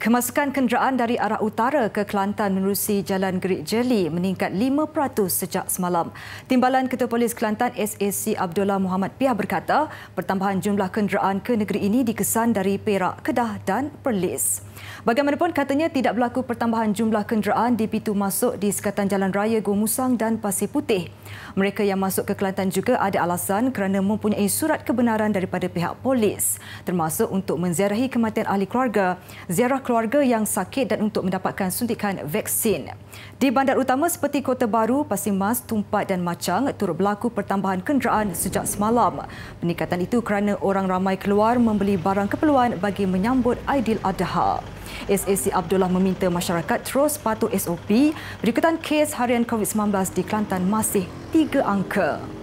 Kemasukan kenderaan dari arah utara ke Kelantan menerusi Jalan Gerik Jeli meningkat 5% sejak semalam. Timbalan Ketua Polis Kelantan SAC Abdullah Muhammad Piah berkata, pertambahan jumlah kenderaan ke negeri ini dikesan dari Perak, Kedah dan Perlis. Bagaimanapun katanya tidak berlaku pertambahan jumlah kenderaan di pintu masuk di sekatan Jalan Raya Gomusang dan Pasir Putih. Mereka yang masuk ke Kelantan juga ada alasan kerana mempunyai surat kebenaran daripada pihak polis termasuk untuk menziarahi kematian ahli keluarga, ziarah keluarga yang sakit dan untuk mendapatkan suntikan vaksin. Di bandar utama seperti Kota Baru, Pasir Mas, Tumpat dan Macang turut berlaku pertambahan kenderaan sejak semalam. Peningkatan itu kerana orang ramai keluar membeli barang keperluan bagi menyambut Aidiladha. SAC Abdullah meminta masyarakat terus patuh SOP berikutan kes harian COVID-19 di Kelantan masih tiga angka.